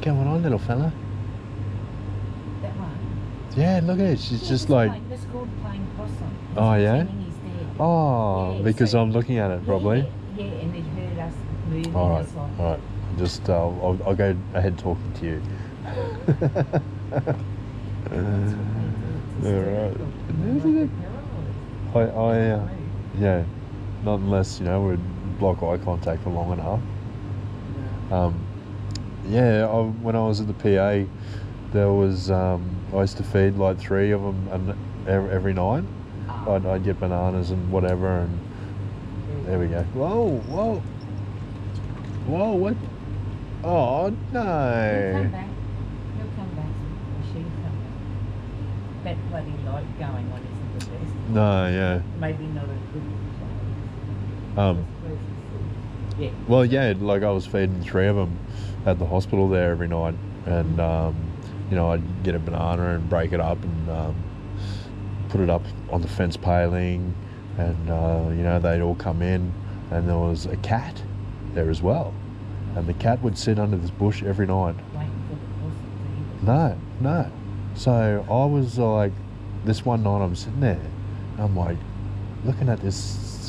What's going on, little fella? That one. Yeah, look at it. She's Yeah, just like, That's called playing possum. Oh, yeah? oh, Yeah, because so- I'm looking at it probably. Yeah, yeah, and it heard us moving. All right, like, all right. Just uh, I'll, I'll go ahead talking to you. that's what they do. It's All right. Isn't it? I, I uh, yeah, not unless you know we block eye contact for long enough. Um, yeah, I, when I was at the PA, there was um, I used to feed like three of them and every, every night. Ah, I'd, I'd get bananas and whatever, and there we go. Whoa, whoa, whoa! What? Oh He'll come no! back. He'll come back. She'll come back. That bloody light going on isn't the best. No, yeah. Maybe not a good place. Um, Yeah. Well, yeah, like I was feeding three of them at the hospital there every night, and um, you know I'd get a banana and break it up and um, put it up on the fence paling, and uh, you know they'd all come in, and there was a cat there as well, and the cat would sit under this bush every night. Waiting for the possum to eat it. No, no. So I was like, this one night I'm sitting there, and I'm like, looking at this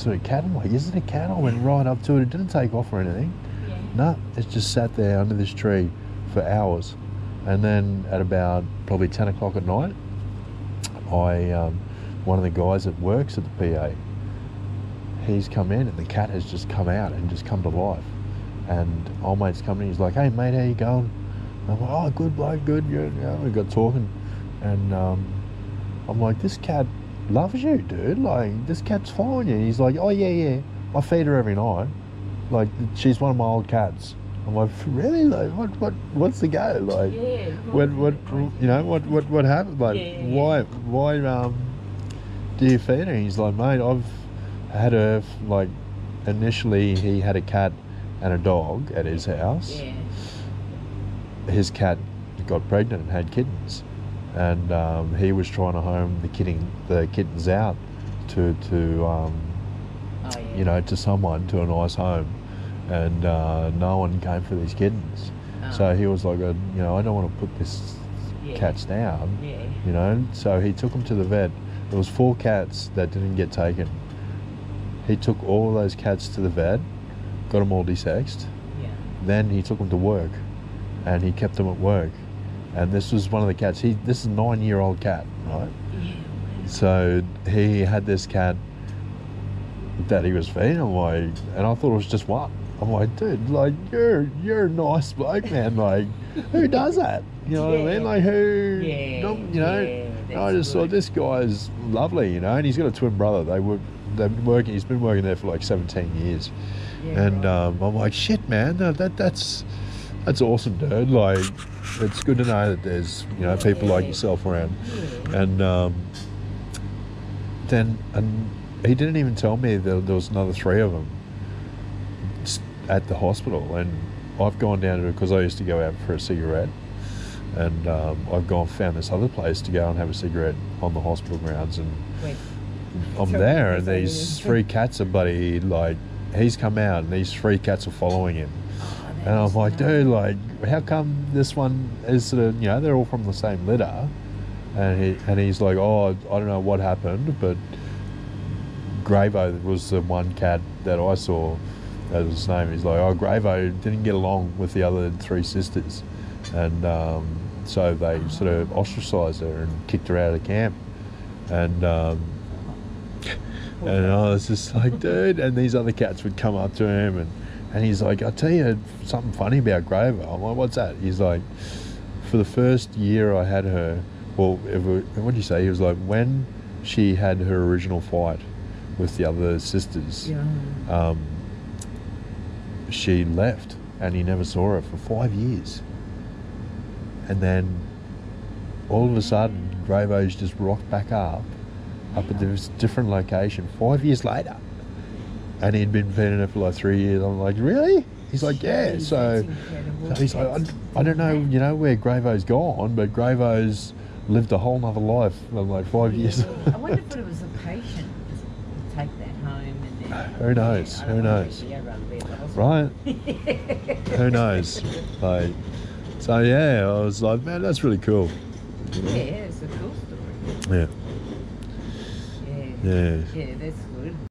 sort of cat. I'm like, is it a cat? I went right up to it. It didn't take off or anything. Yeah. No, it just sat there under this tree for hours. And then at about probably 10 o'clock at night, I, um, one of the guys that works at the PA, he's come in and the cat has just come out and just come to life. And old mate's coming in, he's like, hey mate, how you going? I'm like, oh, good bloke, good. Yeah, yeah. We got talking. And um, I'm like, this cat loves you, dude. Like, this cat's following you. He's like, oh, yeah, yeah. I feed her every night. Like, she's one of my old cats. I'm like, really? Like, what, what, what's the go? Like, Yeah. what, what, you know, what, what, what happened? Like, Yeah, why, why, um, do you feed her? He's like, mate, I've had her, like, initially he had a cat and a dog at his house Yeah. his cat got pregnant and had kittens, and um, he was trying to home the kitten, the kittens out to to um, Oh, yeah. you know to someone to a nice home, and uh, no one came for these kittens. Oh. So he was like, uh, you know, I don't want to put this Yeah. cats down, Yeah. you know. So he took them to the vet. There was four cats that didn't get taken. He took all those cats to the vet, got them all desexed, Yeah. then he took them to work, and he kept them at work. And this was one of the cats. He this is a nine-year-old cat, right? Yeah. So he had this cat that he was feeding. I'm like, and I thought it was just one. I'm like, dude, like you're you're a nice bloke, man. Like, who does that? You know what I mean? Like who? Yeah, you know. yeah, I just thought this guy's lovely, you know, and he's got a twin brother. They were they've been working. He's been working there for like 17 years. Yeah, And right. um, I'm like, shit, man, that, that that's that's awesome, dude. Like, it's good to know that there's you know people like yourself around. And um, then and he didn't even tell me that there was another three of them at the hospital. And I've gone down to it because I used to go out for a cigarette. And um, I've gone found this other place to go and have a cigarette on the hospital grounds, and Wait. I'm So there, and these three cats are buddy like he's come out, and these three cats are following him, and I'm like, dude, like, how come this one is sort of, you know, they're all from the same litter, and he and he's like, oh, I don't know what happened, but Gravo was the one cat that I saw. That was his name. He's like, oh, Gravo didn't get along with the other three sisters, and um, so they sort of ostracized her and kicked her out of camp, and. Um, and I was just like, dude, and these other cats would come up to him and, and he's like, I'll tell you something funny about Grover. I'm like, what's that? He's like, for the first year I had her, well, what did you say? He was like, when she had her original fight with the other sisters, Yeah. um, she left and he never saw her for five years. And then all of a sudden, Gravo's just rocked back up, up at this different location five years later. And he'd been feeding her for like three years. I'm like, really? He's like, yeah. Jeez, So, so he's like, I, I don't know, you know, where Gravo's gone, but Gravo's lived a whole nother life in like five years. I wonder if it was a patient take that home and then. Who knows? I Who knows? yeah, rather be at the hospital. right? Who knows? Like, So yeah, I was like, man, that's really cool. Yeah, it's a cool story. Yeah, Yeah. yeah. Yeah, that's